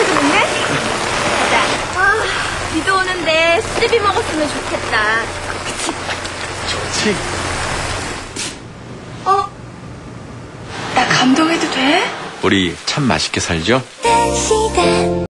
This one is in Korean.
오네? 가자. 아, 비도 오는데 수제비 먹었으면 좋겠다. 그치? 좋지? 어? 나 감동해도 돼? 우리 참 맛있게 살죠?